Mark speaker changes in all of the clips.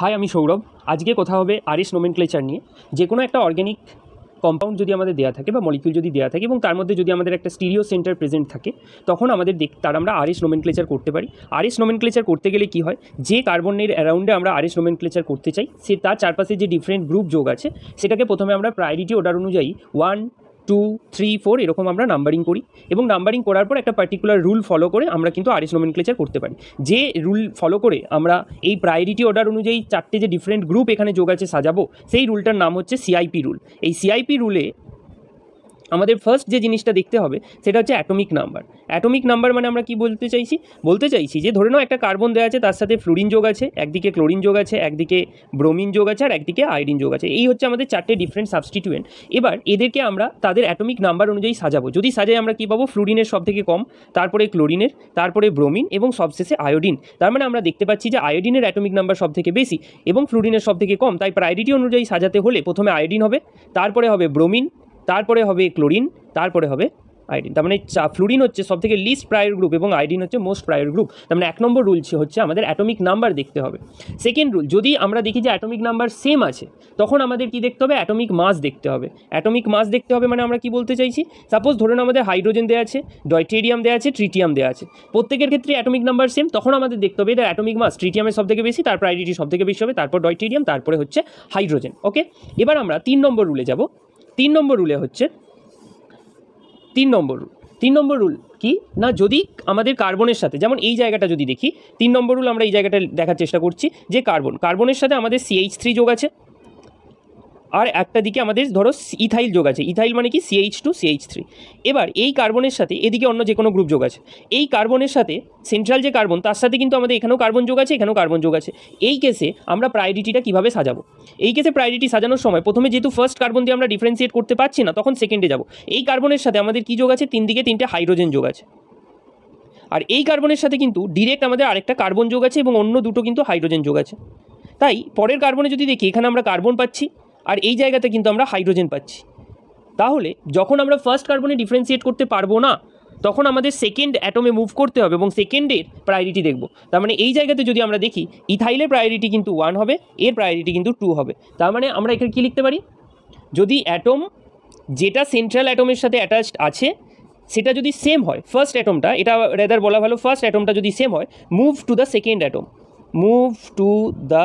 Speaker 1: High, আমি সৌরভ। আজকে কথা হবে আরএস নোমেনক্লেচার নিয়ে। যে কোনো একটা অর্গ্যানিক কম্পাউন্ড যদি আমাদের দেওয়া থাকে বা মলিকিউল যদি দেওয়া থাকে এবং তার মধ্যে যদি আমাদের একটা স্টিরিও সেন্টার প্রেজেন্ট থাকে, তখন আমাদের দেখ তার আমরা আরএস নোমেনক্লেচার করতে পারি। আরএস নোমেনক্লেচার করতে গেলে কি হয়? যে কার্বনের অ্যারাউন্ডে আমরা আরএস নোমেনক্লেচার করতে চাই, সে তার চারপাশে যে ডিফারেন্ট গ্রুপ যোগ আছে, সেটাকে প্রথমে আমরা প্রায়োরিটি অর্ডার অনুযায়ী ওয়ান টু থ্রি ফোর এরকম আমরা নাম্বারিং করি এবং নাম্বারিং করার পর একটা পার্টিকুলার রুল ফলো করে আমরা কিন্তু আরএস নোমেনক্লেচার করতে পারি। যে রুল ফলো করে আমরা এই প্রায়োরিটি অর্ডার অনুযায়ী চারটে যে ডিফারেন্ট গ্রুপ এখানে যোগ আছে সাজাবো, সেই রুলটার নাম হচ্ছে সিআইপি রুল এই সিআইপি রুলে আমাদের ফার্স্ট যে জিনিসটা দেখতে হবে, সেটা হচ্ছে অ্যাটমিক নাম্বার অ্যাটমিক নাম্বার মানে আমরা কি বলতে চাইছি? বলতে চাইছি যে, ধরে নাও একটা কার্বন দেওয়া আছে, তার সাথে ফ্লুরিন যোগ আছে, একদিকে ক্লোরিন যোগ আছে, একদিকে ব্রোমিন যোগ আছে, আর একদিকে আয়োডিন যোগ আছে। এই হচ্ছে আমাদের চারটে ডিফারেন্ট সাবস্টিটিউয়েন্ট এবার এদেরকে আমরা তাদের অ্যাটমিক নাম্বার অনুযায়ী সাজাবো। যদি সাজাই আমরা কী পাবো? ফ্লুরিনের সব থেকে কম, তারপরে ক্লোরিনের তারপরে ব্রোমিন এবং সবশেষে আয়োডিন তার মানে আমরা দেখতে পাচ্ছি যে আয়োডিনের অ্যাটমিক নাম্বার সব থেকে বেশি এবং ফ্লুরিনের সব থেকে কম। তাই প্রায়োরিটি অনুযায়ী সাজাতে হলে প্রথমে আয়োডিন হবে, তারপরে হবে ব্রোমিন তারপরে হবে ক্লোরিন, তারপরে হবে আইডিন তার মানে ফ্লুরিন হচ্ছে সব থেকে লিস্ট প্রায়র গ্রুপ এবং আইডিন হচ্ছে মোস্ট প্রায়র গ্রুপ তার মানে এক নম্বর রুল হচ্ছে আমাদের অ্যাটমিক নাম্বার দেখতে হবে। সেকেন্ড রুল যদি আমরা দেখি যে অ্যাটমিক নাম্বার সেম আছে, তখন আমাদের কি দেখতে হবে? অ্যাটমিক মাস দেখতে হবে। অ্যাটমিক মাস দেখতে হবে মানে আমরা কি বলতে চাইছি? সাপোজ ধরুন আমাদের হাইড্রোজেন দেওয়া আছে ডয়টেরিয়াম দেওয়া আছে ট্রিটিয়াম দেওয়া আছে। প্রত্যেকের ক্ষেত্রে অ্যাটমিক নাম্বার সেম তখন আমাদের দেখতে হবে এটা অ্যাটমিক মাস ট্রিটিয়ামের সব থেকে বেশি, তার প্রায়োরিটি সব থেকে বেশি হবে, তারপর ডয়টেরিয়াম তারপরে হচ্ছে হাইড্রোজেন ওকে এবার আমরা তিন নম্বর রুলে যাব। তিন নম্বর রুলে হচ্ছে, তিন নম্বর রুল তিন নম্বর রুল কি? না, যদি আমাদের কার্বনের সাথে, যেমন এই জায়গাটা যদি দেখি, তিন নম্বর রুল আমরা এই জায়গাটা দেখার চেষ্টা করছি যে কার্বন কার্বনের সাথে আমাদের সিএইচ থ্রি যোগ আছে। আর একটা দিকে আমাদের ধরো ইথাইল যোগ আছে। ইথাইল মানে কি? সিএইচ টু সিএইচ থ্রি এবার এই কার্বনের সাথে এদিকে অন্য যে কোনো গ্রুপ যোগ আছে। এই কার্বনের সাথে সেন্ট্রাল যে কার্বন তার সাথে কিন্তু আমাদের এখানেও কার্বন যোগ আছে, এখানেও কার্বন যোগ আছে। এই কেসে আমরা প্রায়োরিটিটা কীভাবে সাজাবো? এই কেসে প্রায়োরিটি সাজানোর সময় প্রথমে যেহেতু ফার্স্ট কার্বন দিয়ে আমরা ডিফারেন্সিয়েট করতে পারছি না, তখন সেকেন্ডে যাব। এই কার্বনের সাথে আমাদের কী যোগ আছে? তিন দিকে তিনটে হাইড্রোজেন যোগ আছে। আর এই কার্বনের সাথে কিন্তু ডিরেক্ট আমাদের আরেকটা কার্বন যোগ আছে এবং অন্য দুটো কিন্তু হাইড্রোজেন যোগ আছে। তাই পরের কার্বনে যদি দেখি, এখানে আমরা কার্বন পাচ্ছি। আর এই জায়গাতে কিন্তু আমরা হাইড্রোজেন পাচ্ছি। তাহলে যখন আমরা ফার্স্ট কার্বনে ডিফারেন্সিয়েট করতে পারব না, তখন আমাদের সেকেন্ড অ্যাটমে মুভ করতে হবে এবং সেকেন্ডের প্রায়োরিটি দেখব। তার মানে এই জায়গাতে যদি আমরা দেখি ইথাইলের প্রায়োরিটি কিন্তু ওয়ান হবে, এর প্রায়োরিটি কিন্তু টু হবে। তার মানে আমরা এখানে কী লিখতে পারি? যদি অ্যাটম যেটা সেন্ট্রাল অ্যাটমের সাথে অ্যাটাচড আছে, সেটা যদি সেম হয় ফার্স্ট অ্যাটমটা এটা রেদার বলা ভালো ফার্স্ট অ্যাটমটা যদি সেম হয় move to the second atom move to the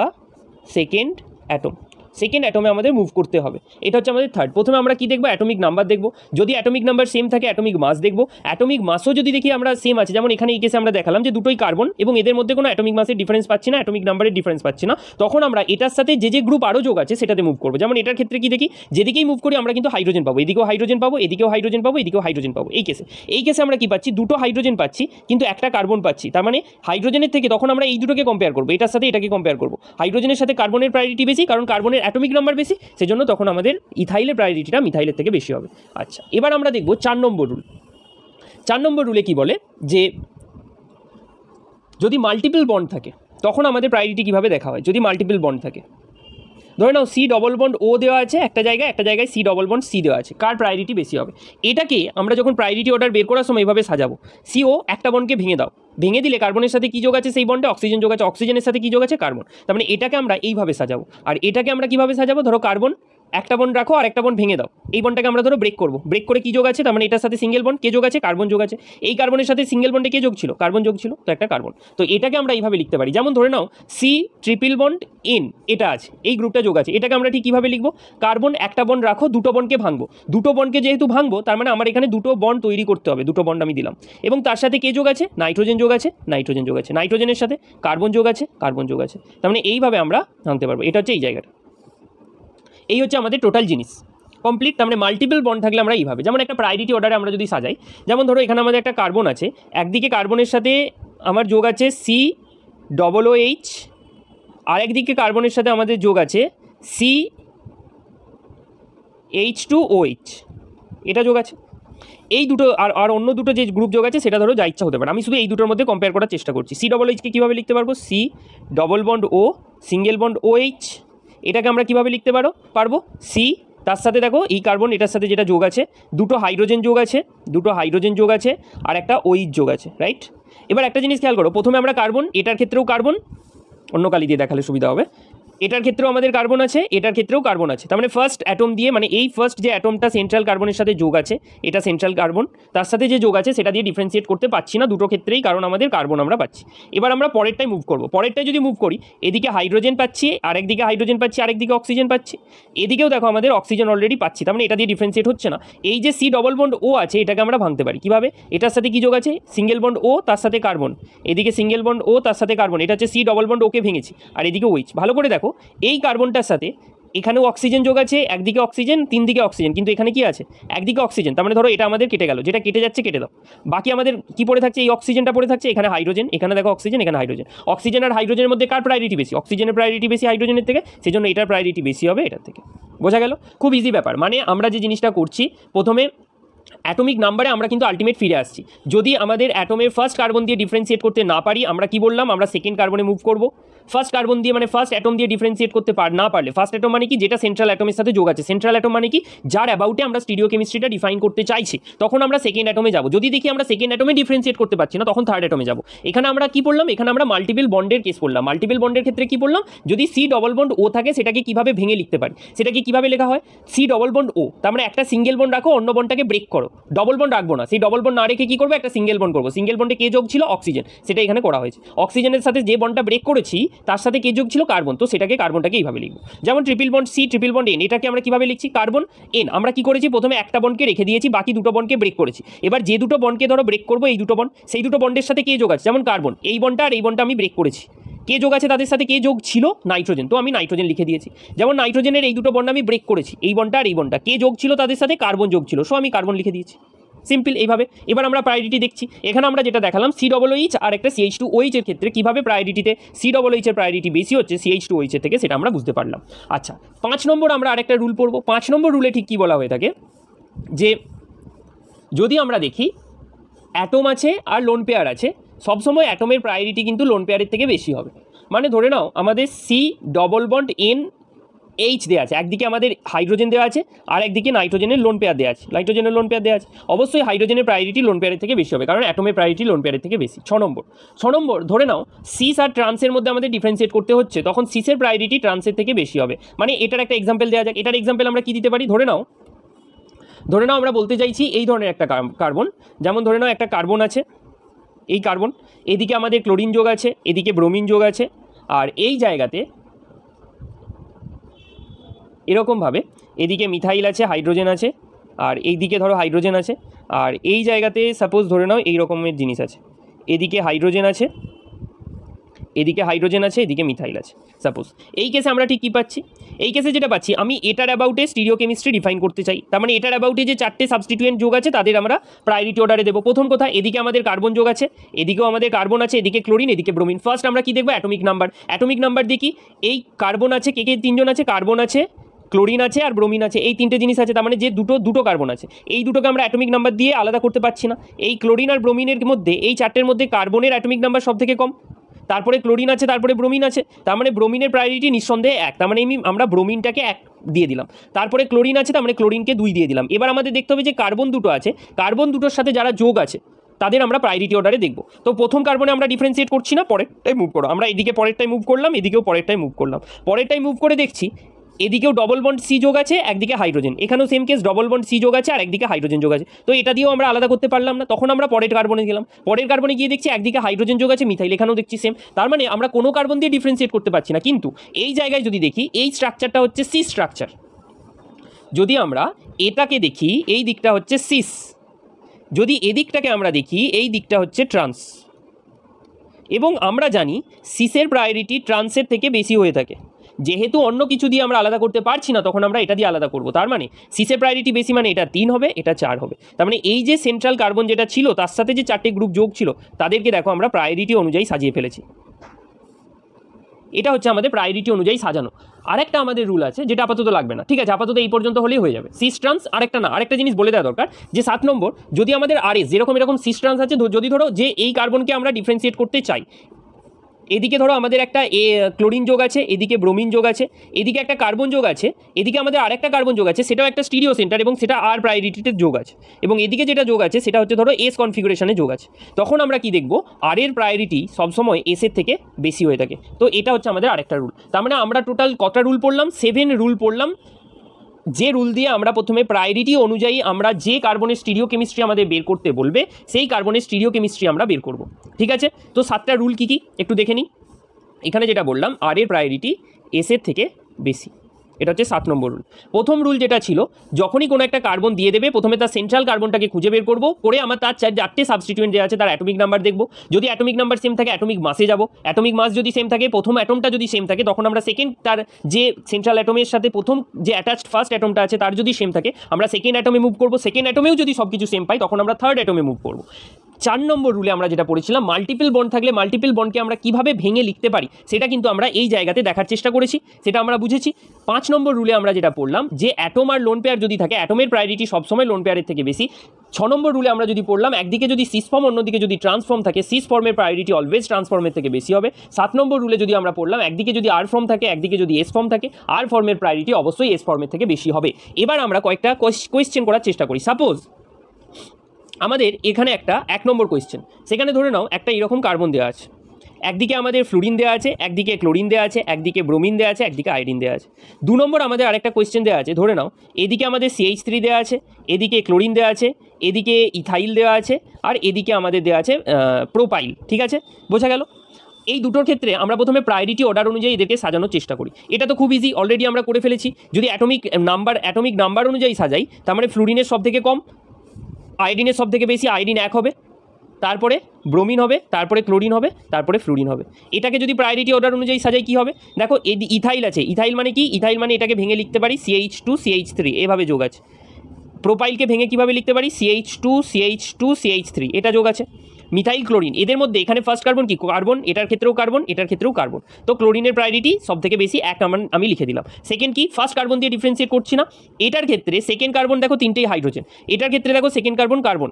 Speaker 1: second atom second অ্যাটমে আমাদের মুভ করতে হবে। এটা হচ্ছে আমাদের থার্ড প্রথমে আমরা কি দেখব? অ্যাটমিক নাম্বার দেখব। যদি অ্যাটমিক নাম্বার সেম থাকে অ্যাটমিক মাস দেখব। অ্যাটমিক মাসও যদি দেখি আমরা সেম আছে, যেমন এখানে এই কেসে আমরা দেখালাম যে দুটোই কার্বন এবং এদের মধ্যে কোনো অ্যাটমিক মাসের ডিফারেন্স পাচ্ছি না অ্যাটমিক নাম্বারের ডিফারেন্স পাচ্ছি না। তখন আমরা এটার সাথে যে যে গ্রুপ আরও যোগ আছে, সেটাতে মুভ করব। যেমন এটার ক্ষেত্রে কি দেখি? যেদিকেই মুভ করি, আমরা কিন্তু হাইড্রোজেন পাবো। এদিকেও হাইড্রোজেন পাবো, এদিকেও হাইড্রোজেন পাবো, এদিকেও হাইড্রোজেন পাবো। এই কেসে এই কেসে আমরা কি পাচ্ছি? দুটো হাইড্রোজেন পাচ্ছি, কিন্তু একটা কার্বন পাচ্ছি। তার মানে হাইড্রোজেনের থেকে তখন আমরা এই দুটোকে কম্পেয়ার করব। এটার সাথে এটাকে কম্পেয়ার করব। হাইড্রোজেনের সাথে কার্বনের প্রায়োরিটি বেশি, কারণ কার্বনের অ্যাটমিক নাম্বার বেশি, সেজন্য তখন আমাদের ইথাইলের প্রায়োরিটিটা মিথাইলের থেকে বেশি হবে। আচ্ছা এবার আমরা দেখব চার নম্বর রুল চার নম্বর রুলে কি বলে? যে যদি মাল্টিপল বন্ড থাকে, তখন আমাদের প্রায়োরিটি কীভাবে দেখা হয়? যদি মাল্টিপল বন্ড থাকে ধরে নাও সি ডবল বন্ড ও দেওয়া আছে একটা জায়গায় একটা জায়গায় সি ডবল বন্ড সি দেওয়া আছে। কার প্রায়োরিটি বেশি হবে? এটাকে আমরা যখন প্রায়োরিটি অর্ডার বের করার সময় এভাবে সাজাবো। সি ও একটা বন্ডকে ভেঙে দাও। ভেঙে দিলে কার্বনের সাথে কী যোগ আছে? সেই বন্ডে অক্সিজেন যোগ আছে। অক্সিজেনের সাথে কী যোগ আছে? কার্বন তার মানে এটাকে আমরা এইভাবে সাজাবো। আর এটাকে আমরা কীভাবে সাজাবো? ধরো কার্বন একটা বন্ড রাখো আর একটা বন্ড ভেঙে দাও। এই বন্ডটাকে আমরা ধরো ব্রেক করব। ব্রেক করে কী যোগ আছে? তার মানে এটার সাথে সিঙ্গেল বন্ড কে যোগ আছে? কার্বন যোগ আছে। এই কার্বনের সাথে সিঙ্গেল বন্ডে কে যোগ ছিল? কার্বন যোগ ছিল, তো একটা কার্বন তো এটাকে আমরা এইভাবে লিখতে পারি। যেমন ধরে নাও সি ট্রিপল বন্ড এন এটা আছে। এই গ্রুপটা যোগ আছে। এটাকে আমরা ঠিক কীভাবে লিখব? কার্বন একটা বন্ড রাখো, দুটো বন্ডকে ভাঙবো। দুটো বন্ডকে যেহেতু ভাঙবো, তার মানে আমার এখানে দুটো বন্ড তৈরি করতে হবে। দুটো বন্ড আমি দিলাম। এবং তার সাথে কে যোগ আছে? নাইট্রোজেন যোগ আছে। নাইট্রোজেন যোগ আছে। নাইট্রোজেনের সাথে কার্বন যোগ আছে। কার্বন যোগ আছে। তার মানে এইভাবে আমরা ভাঙতে পারব। এটা হচ্ছে এই জায়গাটা। এই হচ্ছে আমাদের টোটাল জিনিস। কমপ্লিট তার মানে মাল্টিপল বন্ড থাকলে আমরা এইভাবে, যেমন একটা প্রায়োরিটি অর্ডারে আমরা যদি সাজাই, যেমন ধরো এখানে আমাদের একটা কার্বন আছে, একদিকে কার্বনের সাথে আমার যোগ আছে সি ডবল এইচ আর একদিকে কার্বনের সাথে আমাদের যোগ আছে C H two O H এটা যোগ আছে। এই দুটো, আর আর অন্য দুটো যে গ্রুপ যোগ আছে, সেটা ধরো যা ইচ্ছা হতে পারে। আমি শুধু এই দুটোর মধ্যে কম্পেয়ার করার চেষ্টা করছি। সি ডবল এইচকে কীভাবে লিখতে পারব? C double bond O single bond O H এটাকে আমরা কীভাবে লিখতে পারো? পারব? সি তার সাথে দেখো এই কার্বন এটার সাথে যেটা যোগ আছে, দুটো হাইড্রোজেন যোগ আছে, দুটো হাইড্রোজেন যোগ আছে, আর একটা ওইজ যোগ আছে রাইট এবার একটা জিনিস খেয়াল করো, প্রথমে আমরা কার্বন এটার ক্ষেত্রেও কার্বন অন্য কালি দিয়ে দেখালে সুবিধা হবে। এটার ক্ষেত্রেও আমাদের কার্বন আছে, এটার ক্ষেত্রেও কার্বন আছে। তার মানে ফার্স্ট অ্যাটম দিয়ে মানে এই ফার্স্ট যে অ্যাটমটা সেন্ট্রাল কার্বনের সাথে যোগ আছে, এটা সেন্ট্রাল কার্বন তার সাথে যে যোগ আছে সেটা দিয়ে ডিফারেন্সিয়েট করতে পারছি না দুটো ক্ষেত্রেই, কারণ আমাদের কার্বন আমরা পাচ্ছি। এবার আমরা পরেরটাই মুভ করব। পরেরটাই যদি মুভ করি, এদিকে হাইড্রোজেন পাচ্ছি, আরেকদিকে হাইড্রোজেন পাচ্ছি, আরেকদিকে অক্সিজেন পাচ্ছি। এদিকেও দেখো আমাদের অক্সিজেন অলরেডি পাচ্ছি, তার মানে এটা দিয়ে ডিফারেন্সিয়েট হচ্ছে না। এই যে সি ডবল বন্ড ও আছে, এটাকে আমরা ভাঙতে পারি। কীভাবে? এটার সাথে কি যোগ আছে? সিঙ্গেল বন্ড ও তার সাথে কার্বন এদিকে সিঙ্গেল বন্ড ও তার সাথে কার্বন এটা হচ্ছে সি ডবল বন্ড ওকে ভেঙেছি। আর এদিকে ওইচ ভালো করে দেখো এই কার্বনটার সাথে এখানেও অক্সিজেন যোগ আছে, একদিকে অক্সিজেন তিন দিকে অক্সিজেন। কিন্তু এখানে কি আছে? একদিকে অক্সিজেন। তার মানে ধরো এটা আমাদের কেটে গেল। যেটা কেটে যাচ্ছে, কেটে দাও। বাকি আমাদের কি পড়ে থাকছে? এই অক্সিজেনটা পড়ে থাকছে, এখানে হাইড্রোজেন, এখানে দেখো অক্সিজেন, এখানে হাইড্রোজেন। অক্সিজেন আর হাইড্রোজেনের মধ্যে কার প্রায়োরিটি বেশি? অক্সিজেনের প্রায়োরিটি বেশি হাইড্রোজেনের থেকে? সেই জন্য এটার প্রায়োরিটি বেশি হবে এটার থেকে। বোঝা গেল? খুব ইজি ব্যাপার। মানে আমরা যে জিনিসটা করছি, প্রথমে অ্যাটমিক নাম্বারে আমরা কিন্তু আলটিমেট ফিরে আসছি। যদি আমাদের অ্যাটমের ফার্স্ট কার্বন দিয়ে ডিফারেন্সিয়েট করতে না পারি, আমরা কি বললাম? আমরা সেকেন্ড কার্বনে মুভ করব। ফার্স্ট কার্বন দিয়ে মানে ফার্স্ট অ্যাটম দিয়ে ডিফারেন্সিয়েট করতে পার, না পারলে। ফার্স্ট অ্যাটম মানে কি? যেটা সেন্ট্রাল অ্যাটমের সাথে যোগ আছে। সেন্ট্রাল অ্যাটম মানে কি? যার অ্যাবাউটে আমরা স্টিডিও কেমিস্ট্রিটা ডিফাইন করতে চাইছি। তখন আমরা সেকেন্ড অ্যাটমে যাব। যদি দেখি আমরা সেকেন্ড অ্যাটমে ডিফারেন্সিয়েট করতে পারছি না, তখন থার্ড অ্যাটমে যাব। এখানে আমরা কি পড়লাম? এখানে আমরা মাল্টিপল বন্ডের কেস পড়লাম। মাল্টিপল বন্ডের ক্ষেত্রে কি পড়লাম? যদি সি ডবল বন্ড ও থাকে, সেটাকে কীভাবে ভেঙে লিখতে পারি? সেটাকে কীভাবে লেখা হয়? সি ডবল বন্ড ও তার মানে একটা সিঙ্গেল বন্ড রাখো, অন্য বন্ডটাকে ব্রেক করো। ডবল বন্ড রাখব না। সেই ডবল বন্ড না রেখে কি করব? একটা সিঙ্গেল বন্ড করব। সিঙ্গেল বন্ডে কে যোগ ছিল? অক্সিজেন সেটা এখানে করা হয়েছে। অক্সিজেনের সাথে যে বন্ডটা ব্রেক করেছি তার সাথে কে যোগ ছিল? কার্বন। তো সেটাকে কার্বনটাকে এইভাবে লিখব। যেমন triple bond C triple bond N এটাকে আমরা কীভাবে লিখছি? কার্বন এন আমরা কি করেছি? প্রথমে একটা বনকে রেখে দিয়েছি, বাকি দুটো বনকে ব্রেক করেছি। এবার যে দুটো বনকে ধরো ব্রেক করব, এই দুটো বন সেই দুটো বন্ডের সাথে কে যোগ আছে? যেমন কার্বন। এই বন্ডটা আর এই বনটা আমি ব্রেক করেছি। কে যোগ আছে? তাদের সাথে কে যোগ ছিল? নাইট্রোজেন তো আমি নাইট্রোজেন লিখে দিয়েছি। যেমন নাইট্রোজেনের এই দুটো বন্ড আমি ব্রেক করেছি, এই বন্ডটা আর এই বন্ডটা কে যোগ ছিল? তাদের সাথে কার্বন যোগ ছিল। সো আমি কার্বন লিখে দিয়েছি। সিম্পল এইভাবে। এবার আমরা প্রায়োরিটি দেখছি। এখানে আমরা যেটা দেখালাম সি ডবল এইচ আর একটা সিএইচ টু ওইচের ক্ষেত্রে কীভাবে প্রায়োরিটিতে সি ডবল এইচের প্রায়োরিটি বেশি হচ্ছে সিএইচ টু ওইচের থেকে, সেটা আমরা বুঝতে পারলাম। আচ্ছা পাঁচ নম্বর আমরা আরেকটা রুল পড়ব। পাঁচ নম্বর রুলে ঠিক কী বলা হয়ে থাকে? যে যদি আমরা দেখি অ্যাটম আছে আর লোন পেয়ার আছে, সবসময় অ্যাটমের প্রায়োরিটি কিন্তু লোন পেয়ারের থেকে বেশি হবে। মানে ধরে নাও, আমাদের C double bond N H দেওয়া আছে। একদিকে আমাদের হাইড্রোজেন দেওয়া আছে, আর একদিকে নাইট্রোজেনের লোন পেয়ার দেওয়া আছে। নাইট্রোজেনের লোন পেয়ার দেওয়া আছে। অবশ্যই হাইড্রোজেনের প্রায়োরিটি লোন পেয়ারের থেকে বেশি হবে, কারণ অ্যাটমের প্রায়োরিটি লোন পেয়ারের থেকে বেশি। ছ নম্বর। ছ নম্বর, ধরে নাও সিস আর ট্রান্সের মধ্যে আমাদের ডিফারেন্সিয়েট করতে হচ্ছে, তখন সিসের প্রায়োরিটি ট্রান্সের থেকে বেশি হবে। মানে এটার একটা এক্সাম্পল দেওয়া যাক। এটার এক্সাম্পল আমরা কি দিতে পারি? ধরে নাও ধরে নাও আমরা বলতে চাইছি এই ধরনের একটা কার্বন যেমন ধরে নাও একটা কার্বন আছে, এই কার্বন এদিকে আমাদের ক্লোরিন যোগ আছে, এদিকে ব্রোমিন যোগ আছে, আর এই জায়গাতে এরকমভাবে। এদিকে মিথাইল আছে, হাইড্রোজেন আছে, আর এই দিকে ধরো হাইড্রোজেন আছে। আর এই জায়গাতে সাপোজ ধরে নাও এই রকমের জিনিস আছে। এদিকে হাইড্রোজেন আছে, এদিকে হাইড্রোজেন আছে, এদিকে মিথাইল আছে সাপোজ এই কেসে আমরা ঠিক কী পাচ্ছি? এই কেসে যেটা পাচ্ছি, আমি এটার অ্যাবাউটে স্টিরিও কেমিস্ট্রি ডিফাইন করতে চাই। তার মানে এটার অ্যাবাউটে যে চারটে সাবস্টিটিউয়েন্ট যোগ আছে, তাদের আমরা প্রায়োরিটি অর্ডারে দেবো। প্রথম কথা, এদিকে আমাদের কার্বন যোগ আছে, এদিকেও আমাদের কার্বন আছে, এদিকে ক্লোরিন এদিকে ব্রোমিন ফার্স্ট আমরা কি দেখব? অ্যাটমিক নাম্বার অ্যাটমিক নাম্বার দেখি এই কার্বন আছে, কে কে? তিনজন আছে কার্বন আছে ক্লোরিন আছে আর ব্রোমিন আছে, এই তিনটে জিনিস আছে, তার মানে যে দুটো দুটো কার্বন আছে। এই দুটোকে আমরা অ্যাটমিক নাম্বার দিয়ে আলাদা করতে পারছি না। এই ক্লোরিন আর ব্রোমিনের মধ্যে, এই চারটের মধ্যে কার্বনের অ্যাটমিক নাম্বার সব থেকে কম। তারপরে ক্লোরিন আছে, তারপরে ব্রোমিন আছে, তার মানে ব্রোমিনের প্রায়োরিটি নিঃসন্দেহে এক। তার মানে আমি, আমরা ব্রোমিনটাকে এক দিয়ে দিলাম। তারপরে ক্লোরিন আছে, তার মানে ক্লোরিনকে দুই দিয়ে দিলাম। এবার আমাদের দেখতে হবে যে কার্বন দুটো আছে, কার্বন দুটোর সাথে যারা যোগ আছে, তাদের আমরা প্রায়োরিটি অর্ডারে দেখব। তো প্রথম কার্বনে আমরা ডিফারেন্সিয়েট করছি না পরেরটাই মুভ করো। আমরা এদিকে পরেরটাই মুভ করলাম, এদিকেও পরেরটাই মুভ করলাম। পরেরটাই মুভ করে দেখছি এদিকেও ডবল বন্ড সি যোগ আছে, একদিকে হাইড্রোজেন এখানেও same case double bond C যোগ আছে আর একদিকে হাইড্রোজেন যোগ আছে। তো এটা দিয়েও আমরা আলাদা করতে পারলাম না। তখন আমরা পরের কার্বনে গেলাম। পরের কার্বনে গিয়ে দেখছি একদিকে হাইড্রোজেন যোগ আছে মিথাইল এখানেও দেখছি সেম তার মানে আমরা কোনো কার্বন দিয়ে ডিফারেন্সিয়েট করতে পারছি না। কিন্তু এই জায়গায় যদি দেখি, এই স্ট্রাকচারটা হচ্ছে সি স্ট্রাকচার যদি আমরা এটাকে দেখি, এই দিকটা হচ্ছে সিস যদি এদিকটাকে আমরা দেখি, এই দিকটা হচ্ছে ট্রান্স এবং আমরা জানি সিসের প্রায়োরিটি ট্রান্সের থেকে বেশি হয়ে থাকে। যেহেতু অন্য কিছু দিয়ে আমরা আলাদা করতে পারছি না, তখন আমরা এটা দিয়ে আলাদা করব। তার মানে সিসের প্রায়োরিটি বেশি মানে এটা তিন হবে, এটা চার হবে। তার মানে এই যে সেন্ট্রাল কার্বন যেটা ছিল, তার সাথে যে চারটে গ্রুপ যোগ ছিল, তাদেরকে দেখো আমরা প্রায়োরিটি অনুযায়ী সাজিয়ে ফেলেছি। এটা হচ্ছে আমাদের প্রায়োরিটি অনুযায়ী সাজানো। আরেকটা আমাদের রুল আছে, যেটা আপাতত লাগবে না। ঠিক আছে, আপাতত এই পর্যন্ত হলেই হয়ে যাবে। সিস ট্রান্স আরেকটা না, আরেকটা জিনিস বলে দেওয়া দরকার, যে সাত নম্বর, যদি আমাদের আর এস যেরকম এরকম সিস ট্রান্স আছে যদি ধরো যে এই কার্বনকে আমরা ডিফারেন্সিয়েট করতে চাই এদিকে ধরো আমাদের একটা এ, ক্লোরিন যোগ আছে, এদিকে ব্রোমিন যোগ আছে, এদিকে একটা কার্বন যোগ আছে, এদিকে আমাদের আরেকটা কার্বন যোগ আছে, সেটাও একটা স্টিরিও সেন্টার এবং সেটা আর প্রায়োরিটিতে যোগ আছে। এবং এদিকে যেটা যোগ আছে, সেটা হচ্ছে ধরো এস কনফিগারেশনে যোগ আছে। তখন আমরা কি দেখব? আর এর প্রায়োরিটি সবসময় এসের থেকে বেশি হয়ে থাকে। তো এটা হচ্ছে আমাদের আরেকটা রুল তার মানে আমরা টোটাল কটা রুল পড়লাম? সেভেন রুল পড়লাম। যে রুল দিয়ে আমরা প্রথমে প্রায়োরিটি অনুযায়ী আমরা যে কার্বনের স্টিরিও কেমিস্ট্রি আমাদের বের করতে বলবে, সেই কার্বনের স্টিরিও কেমিস্ট্রি আমরা বের করব। ঠিক আছে? তো সাতটা রুল কী কী? একটু দেখে নিই। এখানে যেটা বললাম আর এর প্রায়োরিটি এসের থেকে বেশি। এটা হচ্ছে সাত নম্বর রুল প্রথম রুল যেটা ছিল, যখনই কোনো একটা কার্বন দিয়ে দেবে, প্রথমে তার সেন্ট্রাল কার্বনটাকে খুঁজে বের করব, করে আমার তার চার চারটে সাবস্টিটিউয়েন্ট যে আছে, তার অ্যাটমিক নাম্বার দেখব। যদি অ্যাটমিক নাম্বার সেম থাকে অ্যাটমিক মাসে যাব। অ্যাটমিক মাস যদি সেম থাকে, প্রথম অ্যাটমটা যদি সেম থাকে, তখন আমরা সেকেন্ড তার যে সেন্ট্রাল অ্যাটমের সাথে প্রথম যে অ্যাটাচড ফার্স্ট অ্যাটমটা আছে, তার যদি সেম থাকে, আমরা সেকেন্ড অ্যাটমে মুভ করব। সেকেন্ড অ্যাটমেও যদি সব কিছু সেম পাই, তখন আমরা থার্ড অ্যাটমে মুভ করব। চার নম্বর রুলে আমরা যেটা পড়েছিলাম মাল্টিপল বন্ড থাকলে মাল্টিপল বন্ডকে আমরা কীভাবে ভেঙে লিখতে পারি, সেটা কিন্তু আমরা এই জায়গাতে দেখার চেষ্টা করেছি, সেটা আমরা বুঝেছি। পাঁচ নম্বর রুলে আমরা যেটা পড়লাম, যে অ্যাটোম আর লোন পেয়ার যদি থাকে অ্যাটোমের প্রায়োরিটি সবসময় লোন পেয়ারের থেকে বেশি। ছ নম্বর রুলে আমরা যদি পড়লাম, একদিকে যদি সিস ফর্ম অন্যদিকে যদি ট্রান্সফর্ম থাকে সিস ফর্মের প্রায়োরিটি অলওয়েজ ট্রান্সফর্মের থেকে বেশি হবে। সাত নম্বর রুলে যদি আমরা পড়লাম, একদিকে যদি আর ফর্ম থাকে, একদিকে যদি এস ফর্ম থাকে আর ফর্মের প্রায়োরিটি অবশ্যই এস ফর্মের থেকে বেশি হবে। এবার আমরা কয়েকটা কোয়েশ্চেন করার চেষ্টা করি। সাপোজ আমাদের এখানে একটা এক নম্বর কোয়েশ্চেন সেখানে ধরে নাও একটা এরকম কার্বন দেওয়া আছে। একদিকে আমাদের ফ্লোরিন দেওয়া আছে, একদিকে ক্লোরিন দেওয়া আছে, একদিকে ব্রোমিন দেওয়া আছে, একদিকে আয়োডিন দেওয়া আছে। দু নম্বর আমাদের আরেকটা কোয়েশ্চেন দেওয়া আছে, ধরে নাও এদিকে আমাদের সিএইচ থ্রি দেওয়া আছে, এদিকে ক্লোরিন দেওয়া আছে, এদিকে ইথাইল দেওয়া আছে, আর এদিকে আমাদের দেওয়া আছে প্রোপাইল ঠিক আছে? বোঝা গেল? এই দুটোর ক্ষেত্রে আমরা প্রথমে প্রায়োরিটি অর্ডার অনুযায়ী এদেরকে সাজানোর চেষ্টা করি। এটা তো খুব ইজি অলরেডি আমরা করে ফেলেছি। যদি অ্যাটমিক নাম্বার অ্যাটমিক নাম্বার অনুযায়ী সাজাই, তার মানে ফ্লুরিনের সব থেকে কম আয়োডিনের সব থেকে বেশি আয়োডিন এক হবে, তারপরে ব্রোমিন হবে, তারপরে ক্লোরিন হবে, তারপরে ফ্লোরিন হবে। এটাকে যদি প্রায়োরিটি অর্ডার অনুযায়ী সাজাই, কী হবে? দেখো এদি ইথাইল আছে। ইথাইল মানে কি? ইথাইল মানে এটাকে ভেঙে লিখতে পারি সিএইচ টু সিএইচ থ্রি এভাবে যোগ আছে। প্রোপাইলকে ভেঙে কীভাবে লিখতে পারি? CH two CH two CH three এটা যোগ আছে। মিথাইল ক্লোরিন এদের মধ্যে এখানে ফার্স্ট কার্বন কি? কার্বন এটার ক্ষেত্রেও কার্বন এটার ক্ষেত্রেও কার্বন তো ক্লোরিনের প্রায়োরিটি সব থেকে বেশি এক আমার, আমি লিখে দিলাম। সেকেন্ড কি? ফার্স্ট কার্বন দিয়ে ডিফারেন্সিয়েট করছি না। এটার ক্ষেত্রে সেকেন্ড কার্বন দেখো তিনটেই হাইড্রোজেন এটার ক্ষেত্রে দেখো সেকেন্ড কার্বন কার্বন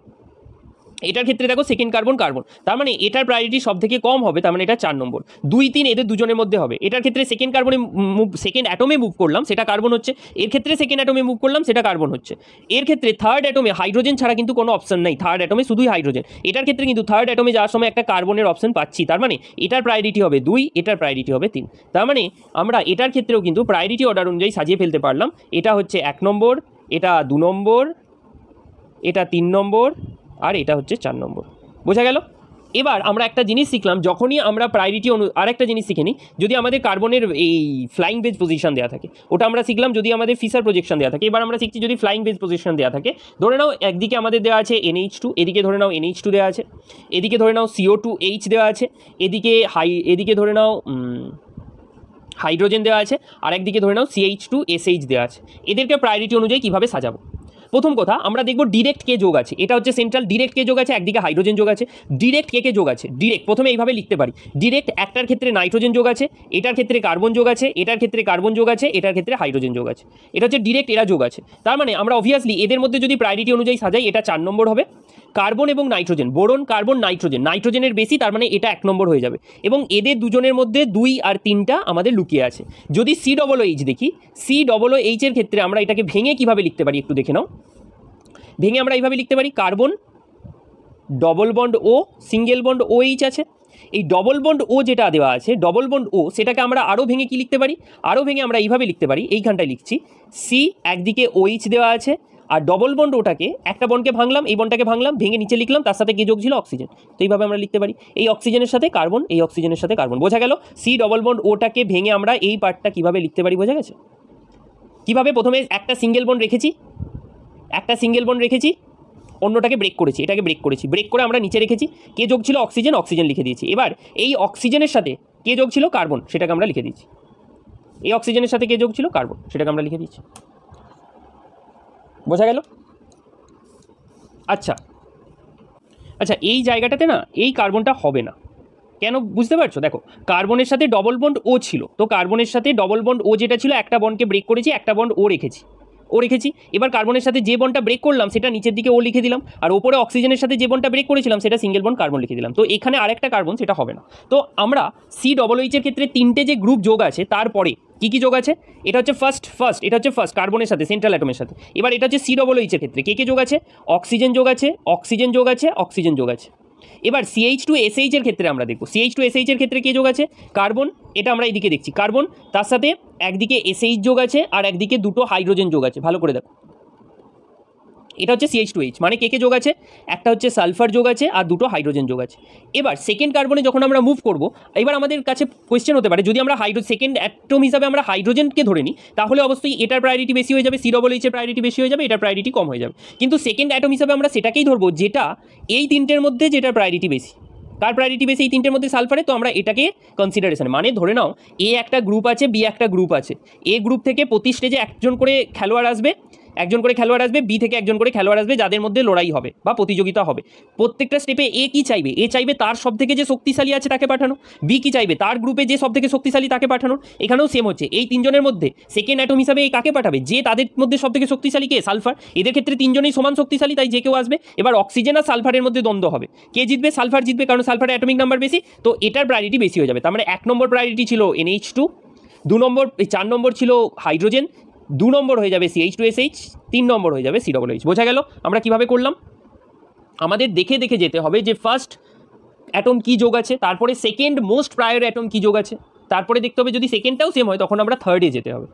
Speaker 1: এটার ক্ষেত্রে দেখো সেকেন্ড কার্বন কার্বন তার মানে এটার প্রায়োরিটি সব থেকে কম হবে, তার মানে এটা চার নম্বর। দুই তিন এদের দুজনের মধ্যে হবে। এটার ক্ষেত্রে সেকেন্ড কার্বনে মুভ সেকেন্ড অ্যাটমে মুভ করলাম, সেটা কার্বন হচ্ছে। এর ক্ষেত্রে সেকেন্ড অ্যাটমে মুভ করলাম, সেটা কার্বন হচ্ছে। এর ক্ষেত্রে থার্ড অ্যাটমে হাইড্রোজেন ছাড়া কিন্তু কোনো অপশন নেই। থার্ড অ্যাটমে শুধুই হাইড্রোজেন এটার ক্ষেত্রে কিন্তু থার্ড অ্যাটমে যাওয়ার সময় একটা কার্বনের অপশন পাচ্ছি। তার মানে এটার প্রায়োরিটি হবে দুই, এটার প্রায়োরিটি হবে তিন। তার মানে আমরা এটার ক্ষেত্রেও কিন্তু প্রায়োরিটি অর্ডার অনুযায়ী সাজিয়ে ফেলতে পারলাম। এটা হচ্ছে এক নম্বর, এটা দু নম্বর, এটা তিন নম্বর আর এটা হচ্ছে চার নম্বর। বোঝা গেল? এবার আমরা একটা জিনিস শিখলাম, যখনই আমরা প্রায়োরিটি অনু আর একটা জিনিস শিখে নিই, যদি আমাদের কার্বনের এই ফ্লাইং বেজ পজিশন দেওয়া থাকে, ওটা আমরা শিখলাম যদি আমাদের ফিসার প্রজেকশন দেওয়া থাকে। এবার আমরা শিখছি যদি ফ্লাইং বেজ পজিশন দেওয়া থাকে, ধরে নাও একদিকে আমাদের দেওয়া আছে এনএইচ টু এদিকে ধরে নাও এনএইচ টু দেওয়া আছে, এদিকে ধরে নাও সিও টু এইচ দেওয়া আছে, এদিকে হাই এদিকে ধরে নাও হাইড্রোজেন দেওয়া আছে আর একদিকে ধরে নাও সিএইচ টু এসএইচ দেওয়া আছে। এদেরকে প্রায়োরিটি অনুযায়ী কীভাবে সাজাবো? প্রথম কথা, আমরা দেখব ডিরেক্ট কে যোগ আছে। এটা হচ্ছে সেন্ট্রাল ডিরেক্ট কে যোগ আছে, একদিকে হাইড্রোজেন যোগ আছে। ডিরেক্ট কে কে যোগ আছে? ডিরেক্ট প্রথমে এইভাবে লিখতে পারি। ডিরেক্ট একটার ক্ষেত্রে নাইট্রোজেন যোগ আছে, এটার ক্ষেত্রে কার্বন যোগ আছে, এটার ক্ষেত্রে কার্বন যোগ আছে, এটার ক্ষেত্রে হাইড্রোজেন যোগ আছে। এটা হচ্ছে ডিরেক্ট এরা যোগ আছে। তার মানে আমরা অভিয়াসলি এদের মধ্যে যদি প্রায়োরিটি অনুযায়ী সাজাই, এটা চার নম্বর হবে। কার্বন এবং নাইট্রোজেন, বোরন, কার্বন, নাইট্রোজেন। নাইট্রোজেনের বেশি, তার মানে এটা এক নম্বর হয়ে যাবে। এবং এদের দুজনের মধ্যে দুই আর তিনটা আমাদের লুকিয়ে আছে। যদি সি ডবল এইচ দেখি সি ডবল এইচের ক্ষেত্রে আমরা এটাকে ভেঙে কীভাবে লিখতে পারি একটু দেখে নাও। ভেঙে আমরা এইভাবে লিখতে পারি, carbon double bond O single bond O H আছে। এই ডবল বন্ড ও যেটা দেওয়া আছে ডবল বন্ড ও সেটাকে আমরা আরও ভেঙে কি লিখতে পারি? আরও ভেঙে আমরা এইভাবে লিখতে পারি, এইখানটায় লিখছি সি একদিকে ও এইচ দেওয়া আছে আর ডবল বন্ড ওটাকে, একটা বন্ডকে ভাঙলাম, এই বন্ডটাকে ভাঙলাম, ভেঙে নিচে লিখলাম, তার সাথে কি যোগ ছিল? অক্সিজেন তো এইভাবে আমরা লিখতে পারি। এই অক্সিজেনের সাথে কার্বন এই অক্সিজেনের সাথে কার্বন বোঝা গেল? সি ডবল বন্ড ওটাকে ভেঙে আমরা এই পার্টটা কীভাবে লিখতে পারি, বোঝা গেছে? কীভাবে? প্রথমে একটা সিঙ্গেল বন্ড রেখেছি। একটা সিঙ্গেল বন্ড রেখেছি, অন্যটাকে ব্রেক করেছি, এটাকে ব্রেক করেছি। ব্রেক করে আমরা নিচে রেখেছি, কে যোগ ছিল? অক্সিজেন অক্সিজেন লিখে দিয়েছি। এবার এই অক্সিজেনের সাথে কে যোগ ছিল? কার্বন সেটাকে আমরা লিখে দিয়েছি। এই অক্সিজেনের সাথে কে যোগ ছিল? কার্বন সেটাকে আমরা লিখে দিয়েছি। বোঝা গেল? আচ্ছা। আচ্ছা এই জায়গাটাতে না এই কার্বনটা হবে না। কেন? বুঝতে পারছ? দেখো, কার্বনের সাথে ডবল বন্ড ও ছিল। তো কার্বনের সাথে ডবল বন্ড ও যেটা ছিল, একটা বন্ডকে ব্রেক করেছি, একটা বন্ড ও রেখেছি। ও রেখেছি। এবার কার্বনের সাথে যে বনটা ব্রেক করলাম, সেটা নিচের দিকে ও লিখে দিলাম। আর ওপরে অক্সিজেনের সাথে যে বনটা ব্রেক করেছিলাম, সেটা সিঙ্গেল বন কার্বন লিখে দিলাম। তো এখানে আরেকটা কার্বন সেটা হবে না। তো আমরা সি ডবল এইচের ক্ষেত্রে তিনটে যে গ্রুপ যোগ আছে, তারপরে কী কী যোগ আছে? এটা হচ্ছে ফার্স্ট ফার্স্ট এটা হচ্ছে ফার্স্ট কার্বনের সাথে সেন্ট্রাল অ্যাটমের সাথে। এবার এটা হচ্ছে সি ডবল এইচের ক্ষেত্রে, কে কে যোগ আছে? অক্সিজেন যোগ আছে অক্সিজেন যোগ আছে অক্সিজেন যোগ আছে। এবার সিএইচ টু এসএইচ এর ক্ষেত্রে আমরা দেখব। সিএইচ টু এসএইচ এর ক্ষেত্রে কে যোগ আছে? কার্বন। এটা আমরা এইদিকে দেখছি। কার্বন, তার সাথে একদিকে এসএইচ যোগ আছে আর একদিকে দুটো হাইড্রোজেন যোগ আছে। ভালো করে দেখো। এটা হচ্ছে সিএইচ টু এইচ মানে কে কে যোগ আছে? একটা হচ্ছে সালফার যোগ আছে আর দুটো হাইড্রোজেন যোগ আছে। এবার সেকেন্ড কার্বনে যখন আমরা মুভ করব, এবার আমাদের কাছে কোয়েশ্চেন হতে পারে, যদি আমরা হাইড্রো সেকেন্ড অ্যাটম হিসাবে আমরা হাইড্রোজেনকে ধরে নিই, তাহলে অবশ্যই এটার প্রায়োরিটি বেশি হয়ে যাবে সি ডবল এইচের প্রায়োরিটি বেশি হয়ে যাবে, এটার প্রায়োরিটি কম হয়ে যাবে। কিন্তু সেকেন্ড অ্যাটম হিসাবে আমরা সেটাকেই ধরবো, যেটা এই তিনটের মধ্যে যেটার প্রায়োরিটি বেশি। কার প্রায়োরিটি বেশি এই তিনটের মধ্যে? সালফারে। তো আমরা এটাকে কনসিডারেশন মানে ধরে নাও, এ একটা গ্রুপ আছে, বি একটা গ্রুপ আছে। এ গ্রুপ থেকে প্রতি স্টেজে একজন করে খেলোয়াড় আসবে একজন করে খেলোয়াড় আসবে বি থেকে একজন করে খেলোয়াড় আসবে, যাদের মধ্যে লড়াই হবে বা প্রতিযোগিতা হবে। প্রত্যেকটা স্টেপে এ কি চাইবে? এ চাইবে তার সব থেকে যে শক্তিশালী আছে তাকে পাঠানো। বি কি চাইবে? তার গ্রুপে যে সব থেকে শক্তিশালী তাকে পাঠানো এখানেও সেম হচ্ছে। এই তিনজনের মধ্যে সেকেন্ড অ্যাটম হিসাবে এই কাকে পাঠাবে? যে তাদের মধ্যে সব থেকে শক্তিশালী কে? সালফার। এদের ক্ষেত্রে তিনজনেই সমান শক্তিশালী, তাই যে কেউ আসবে, এবার অক্সিজেন আর সালফারের মধ্যে দ্বন্দ্ব হবে। কে জিতবে? সালফার জিতবে, কারণ সালফারের অ্যাটমিক নাম্বার বেশি, তো এটার প্রায়োরিটি বেশি হয়ে যাবে। তার মানে এক নম্বর প্রায়োরিটি ছিল এনএইচ টু দু নম্বর চার নম্বর ছিল হাইড্রোজেন দু নম্বর হয়ে যাবে সিএইচ টু এসএইচ তিন নম্বর হয়ে যাবে সি ডবল এইচ বোঝা গেল? আমরা কীভাবে করলাম? আমাদের দেখে দেখে যেতে হবে যে ফার্স্ট অ্যাটম কী যোগ আছে, তারপরে সেকেন্ড মোস্ট প্রায়র অ্যাটম কী যোগ আছে, তারপরে দেখতে হবে যদি সেকেন্ডটাও সেম হয়, তখন আমরা থার্ডে যেতে হবে।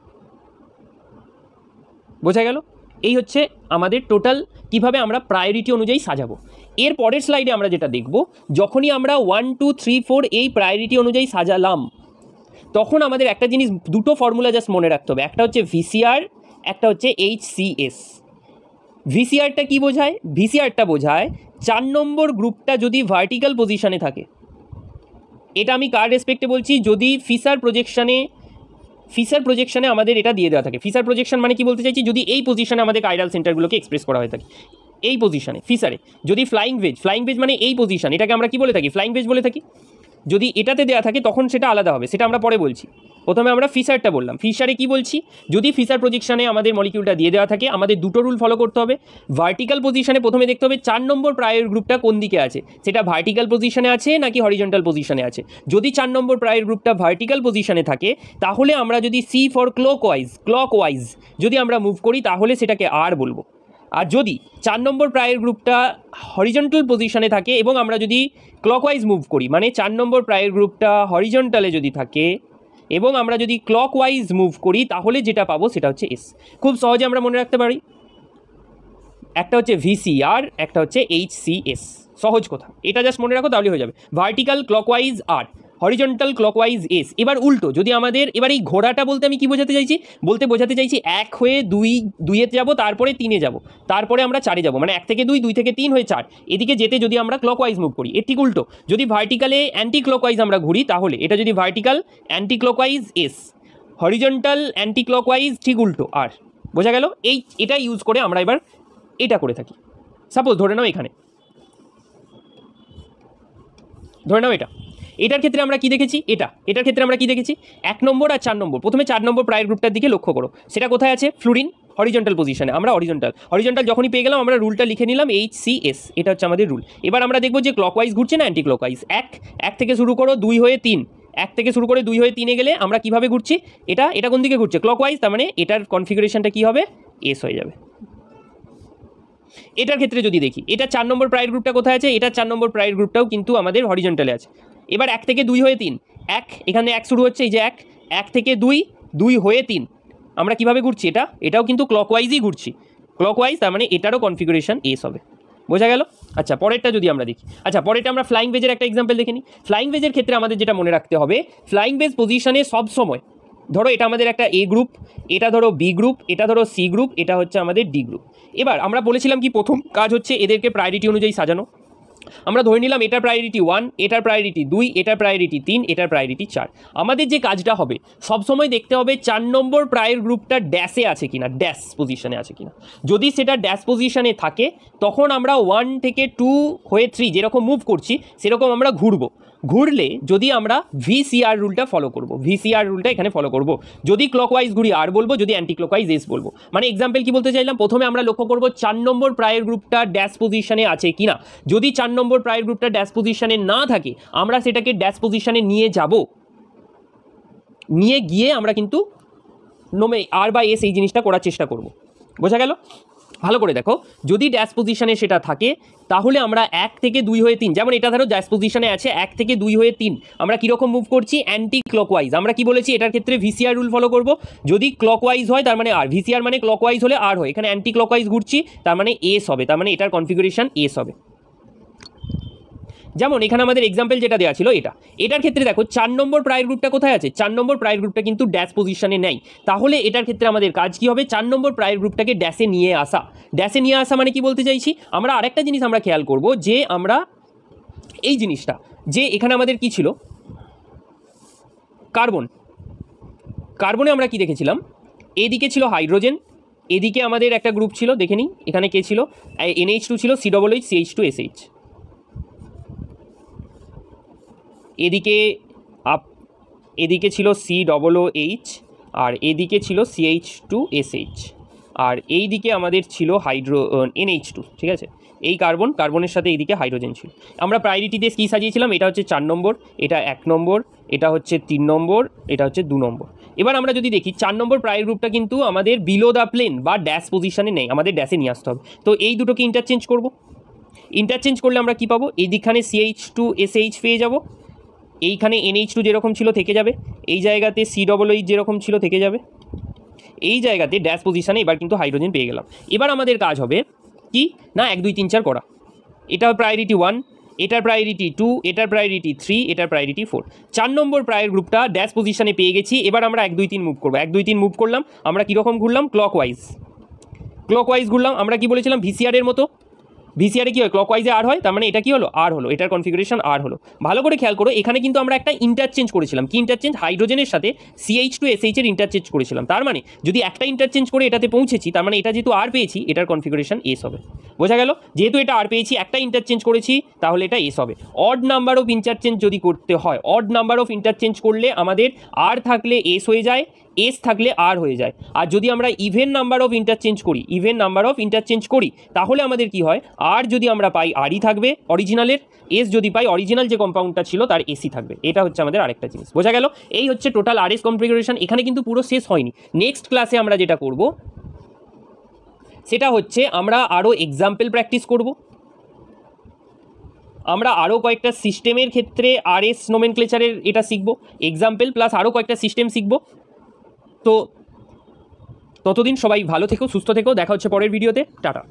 Speaker 1: বোঝা গেল? এই হচ্ছে আমাদের টোটাল কীভাবে আমরা প্রায়োরিটি অনুযায়ী সাজাবো। এর পরের স্লাইডে আমরা যেটা দেখব, যখনই আমরা ওয়ান টু থ্রি ফোর এই প্রায়োরিটি অনুযায়ী সাজালাম তখন আমাদের একটা জিনিস, দুটো ফর্মুলা জাস্ট মনে রাখতে হবে। একটা হচ্ছে ভিসিআর একটা হচ্ছে এইচ সিএস ভিসিআরটা কী বোঝায়? ভিসিআরটা বোঝায় চার নম্বর গ্রুপটা যদি ভার্টিক্যাল পজিশনে থাকে। এটা আমি কার রেসপেক্টে বলছি? যদি ফিসার প্রজেকশানে ফিসার প্রজেকশানে আমাদের এটা দিয়ে দেওয়া থাকে। ফিসার প্রজেকশন মানে কি বলতে চাইছি? যদি এই পজিশনে আমাদের কাইরাল সেন্টারগুলোকে এক্সপ্রেস করা হয়ে থাকে। এই পজিশনে ফিসারে যদি ফ্লাইং ভেজ ফ্লাইং ভেজ মানে এই পজিশন এটাকে আমরা কি বলে থাকি? ফ্লাইং ভেজ বলে থাকি? যদি এটাতে দেওয়া থাকে তখন সেটা আলাদা হবে, সেটা আমরা পরে বলছি। প্রথমে আমরা ফিসারটা বললাম। ফিসারে কি বলছি? যদি ফিসার প্রজেকশনে আমাদের মলিকিউলটা দিয়ে দেওয়া থাকে, আমাদের দুটো রুল ফলো করতে হবে। ভার্টিক্যাল পজিশনে প্রথমে দেখতে হবে চার নম্বর প্রায়ের গ্রুপটা কোন দিকে আছে। সেটা ভার্টিক্যাল পজিশনে আছে নাকি হরিজন্টাল পজিশনে আছে? যদি চার নম্বর প্রায়ের গ্রুপটা ভার্টিক্যাল পজিশনে থাকে, তাহলে আমরা যদি C for clockwise clockwise যদি আমরা মুভ করি, তাহলে সেটাকে আর বলব। আর যদি চার নম্বর প্রায়ের গ্রুপটা হরিজন্টাল পজিশনে থাকে এবং আমরা যদি ক্লকওয়াইজ মুভ করি মানে চার নম্বর প্রায়ের গ্রুপটা হরিজন্টালে যদি থাকে এবং আমরা যদি ক্লকওয়াইজ মুভ করি, তাহলে যেটা পাবো সেটা হচ্ছে এস খুব সহজে আমরা মনে রাখতে পারি। একটা হচ্ছে ভিসিআর একটা হচ্ছে এইচ এস সহজ কথা। এটা জাস্ট মনে রাখো তাহলে হয়ে যাবে। ভার্টিক্যাল ক্লকওয়াইজ আর হরিজন্টাল ক্লকওয়াইজ এস এবার উল্টো, যদি আমাদের, এবার এই ঘোড়াটা বলতে আমি কি বোঝাতে চাইছি? বলতে বোঝাতে চাইছি এক হয়ে দুই, দুইয়ে যাব, তারপরে তিনে যাব। তারপরে আমরা চারে যাব মানে এক থেকে দুই দুই থেকে তিন হয়ে চার। এদিকে যেতে যদি আমরা ক্লকওয়াইজ মুভ করি, এর ঠিক উল্টো। যদি ভার্টিক্যালে অ্যান্টি ক্লকওয়াইজ আমরা ঘুরি, তাহলে এটা যদি vertical anticlockwise S horizontal anticlockwise ঠিক উল্টো, আর, বোঝা গেল? এই এটা ইউজ করে আমরা এবার এটা করে থাকি। সাপোজ ধরে নাও এখানে। ধরে নাও এটা। এটার ক্ষেত্রে আমরা কি দেখেছি? এটা। এটার ক্ষেত্রে আমরা কি দেখেছি? এক নম্বর আর চার নম্বর। প্রথমে চার নম্বর প্রায়ের গ্রুপটার দিকে লক্ষ্য করো। সেটা কোথায় আছে? ফ্লুরিন হরিজন্টাল পজিশনে আমরা অরিজন্টাল হরিজন্টাল যখনই পেয়ে গেলাম, আমরা রুলটা লিখে নিলাম এইচ সি এস এটা হচ্ছে আমাদের রুল এবার আমরা দেখব যে ক্লকওয়াইজ ঘুরছে না অ্যান্টি ক্লকওয়াইজ এক। এক থেকে শুরু করো, দুই হয়ে তিন। এক থেকে শুরু করে দুই হয়ে তিনে গেলে আমরা কীভাবে ঘুরছি? এটা এটা কোন দিকে ঘুরছে? ক্লকওয়াইজ তার মানে এটার কনফিগারেশনটা কী হবে? এস হয়ে যাবে। এটার ক্ষেত্রে যদি দেখি, এটা চার নম্বর প্রায়ের গ্রুপটা কোথায় আছে? এটা চার নম্বর প্রায়ের গ্রুপটাও কিন্তু আমাদের হরিজন্টালে আছে। এবার এক থেকে দুই হয়ে তিন। এক, এখানে এক শুরু হচ্ছে, এই যে এক। এক থেকে দুই দুই হয়ে তিন। আমরা কীভাবে ঘুরছি এটা? এটাও কিন্তু ক্লকওয়াইজই ঘুরছি। ক্লকওয়াইজ তার মানে এটারও কনফিগারেশন এস হবে। বোঝা গেল? আচ্ছা পরেরটা যদি আমরা দেখি। আচ্ছা পরেরটা আমরা ফ্লাইং বেজের একটা এক্সাম্পল দেখে নিই। ফ্লাইং বেজের ক্ষেত্রে আমাদের যেটা মনে রাখতে হবে ফ্লাইং বেজ পজিশনে সব সময়, ধরো এটা আমাদের একটা এ গ্রুপ এটা ধরো বি গ্রুপ এটা ধরো সি গ্রুপ এটা হচ্ছে আমাদের ডি গ্রুপ এবার আমরা বলেছিলাম কি প্রথম কাজ হচ্ছে এদেরকে প্রায়োরিটি অনুযায়ী সাজানো। আমরা ধরে নিলাম এটার প্রায়োরিটি ওয়ান এটার প্রায়োরিটি দুই, এটার প্রায়োরিটি তিন, এটার প্রায়োরিটি চার। আমাদের যে কাজটা হবে সবসময় দেখতে হবে চার নম্বর প্রায়ের গ্রুপটা ড্যাশে আছে কিনা ড্যাশ পজিশনে আছে কিনা। যদি সেটা ড্যাশ পজিশনে থাকে, তখন আমরা ওয়ান থেকে টু হয়ে থ্রি যেরকম মুভ করছি, সেরকম আমরা ঘুরবো। ঘুরলে যদি আমরা ভিসিআর রুলটা ফলো করব ভিসিআর রুলটা এখানে ফলো করব। যদি ক্লকওয়াইজ ঘুরি আর বলব, যদি অ্যান্টি ক্লকওয়াইজ এস বলব। মানে এক্সাম্পল কি বলতে চাইলাম? প্রথমে আমরা লক্ষ্য করব চার নম্বর প্রায়ের গ্রুপটা ড্যাশ পজিশনে আছে কি না যদি চার নম্বর প্রায়ের গ্রুপটা ড্যাশ পজিশনে না থাকে, আমরা সেটাকে ড্যাশ পজিশনে নিয়ে যাব। নিয়ে গিয়ে আমরা কিন্তু নোমে আর বা এস এই জিনিসটা করার চেষ্টা করব। বোঝা গেল? ভালো করে দেখো, যদি ড্যাশ পজিশনে সেটা থাকে, তাহলে আমরা এক থেকে দুই হয়ে তিন, যেমন এটা ধরো ড্যাশ পজিশানে আছে এক থেকে দুই হয়ে তিন, আমরা কীরকম মুভ করছি? অ্যান্টি ক্লকওয়াইজ আমরা কি বলেছি? এটার ক্ষেত্রে ভিসিআর রুল ফলো করব। যদি ক্লকওয়াইজ হয়, তার মানে আর ভিসিআর মানে ক্লকওয়াইজ হলে আর হয়, এখানে অ্যান্টি ক্লকওয়াইজ ঘুরছি, তার মানে এস হবে, তার মানে এটার কনফিগারেশন এস হবে। যেমন এখানে আমাদের এক্সাম্পল যেটা দেওয়া ছিল এটা। এটার ক্ষেত্রে দেখো, চার নম্বর প্রায়ের গ্রুপটা কোথায় আছে? চার নম্বর প্রায়ের গ্রুপটা কিন্তু ড্যাশ পজিশনে নেই। তাহলে এটার ক্ষেত্রে আমাদের কাজ কি হবে? চার নম্বর প্রায়ের গ্রুপটাকে ড্যাশে নিয়ে আসা। ড্যাশে নিয়ে আসা মানে কি বলতে চাইছি? আমরা আরেকটা জিনিস আমরা খেয়াল করব যে আমরা এই জিনিসটা, যে এখানে আমাদের কি ছিল? কার্বন কার্বনে আমরা কি দেখেছিলাম? এদিকে ছিল হাইড্রোজেন এদিকে আমাদের একটা গ্রুপ ছিল, দেখে নিই, এখানে কে ছিল? এনএইচ টু ছিল C double H CH two SH এদিকে আপ, এদিকে ছিল সি ডবল ও এইচ আর এদিকে ছিল সিএইচ টু এসএইচ আর এই দিকে আমাদের ছিল হাইড্রো এনএইচ টু ঠিক আছে? এই কার্বন, কার্বনের সাথে এইদিকে হাইড্রোজেন ছিল। আমরা প্রায়োরিটিতে কী সাজিয়েছিলাম? এটা হচ্ছে চার নম্বর, এটা এক নম্বর, এটা হচ্ছে তিন নম্বর, এটা হচ্ছে দু নম্বর। এবার আমরা যদি দেখি, চার নম্বর প্রায় গ্রুপটা কিন্তু আমাদের বিলো দ্য প্লেন বা ড্যাশ পজিশানে নেই, আমাদের ড্যাশে নিয়ে আসতে হবে। তো এই দুটোকে ইন্টারচেঞ্জ করব। ইন্টারচেঞ্জ করলে আমরা কি পাবো? এই দিকখানে সিএইচ টু এসএইচ পেয়ে যাব। এইখানে এনএইচ টু যেরকম ছিল থেকে যাবে, এই জায়গাতে সি ডবল এইচ যেরকম ছিল থেকে যাবে, এই জায়গাতে ড্যাশ পজিশানে এবার কিন্তু হাইড্রোজেন পেয়ে গেলাম। এবার আমাদের কাজ হবে কি? না, এক, দুই, তিন, চার করা। এটা প্রায়োরিটি ওয়ান এটার প্রায়োরিটি টু এটার প্রায়োরিটি থ্রি এটার প্রায়োরিটি ফোর চার নম্বর প্রায়ের গ্রুপটা ড্যাশ পজিশানে পেয়ে গেছি। এবার আমরা এক, দুই, তিন মুভ করব। এক, দুই, তিন মুভ করলাম, আমরা কীরকম ঘুরলাম? ক্লক ওয়াইজ ক্লক ওয়াইজ ঘুরলাম, আমরা কি বলেছিলাম? ভিসিআরের মতো। ভিসিআরে কী হয়? ক্লকওয়াইজে আর হয়? তার মানে এটা কি হলো? আর হলো। এটার কনফিগারেশন আর হলো। ভালো করে খেয়াল করো, এখানে কিন্তু আমরা একটা ইন্টারচেঞ্জ করেছিলাম। কি ইন্টারচেঞ্জ হাইড্রোজেনের সাথে সিএইচ টু এসএইচ এর ইন্টারচেঞ্জ করেছিলাম। তার মানে যদি একটা ইন্টারচেঞ্জ করে এটাতে পৌঁছেছি, তার মানে এটা যেহেতু আর পেয়েছি, এটার কনফিগারেশন এস হবে। বোঝা গেল? যেহেতু এটা আর পেয়েছি, একটা ইন্টারচেঞ্জ করেছি, তাহলে এটা এস হবে। অড নাম্বার অফ ইন্টারচেঞ্জ যদি করতে হয় অড নাম্বার অফ ইন্টারচেঞ্জ করলে আমাদের আর থাকলে এস হয়ে যায় এস থাকলে আর হয়ে যায়। আর যদি আমরা ইভেন নাম্বার অফ ইন্টারচেঞ্জ করি ইভেন নাম্বার অফ ইন্টারচেঞ্জ করি, তাহলে আমাদের কি হয়? আর যদি আমরা পাই আরই থাকবে অরিজিনালের এস যদি পাই অরিজিনাল যে কম্পাউন্ডটা ছিল, তার এসি থাকবে। এটা হচ্ছে আমাদের আরেকটা জিনিস। বোঝা গেল? এই হচ্ছে টোটাল আর এস কনফিগারেশন এখানে কিন্তু পুরো শেষ হয়নি। নেক্সট ক্লাসে আমরা যেটা করব, সেটা হচ্ছে আমরা আরও এক্সাম্পল প্র্যাকটিস করব। আমরা আরও কয়েকটা সিস্টেমের ক্ষেত্রে আর এস নোমেনক্লেচারের এটা শিখব। এক্সাম্পল প্লাস আরও কয়েকটা সিস্টেম শিখব। তো ততদিন সবাই ভালো থেকো সুস্থ থেকো দেখা হচ্ছে পরের ভিডিওতে। টাটা।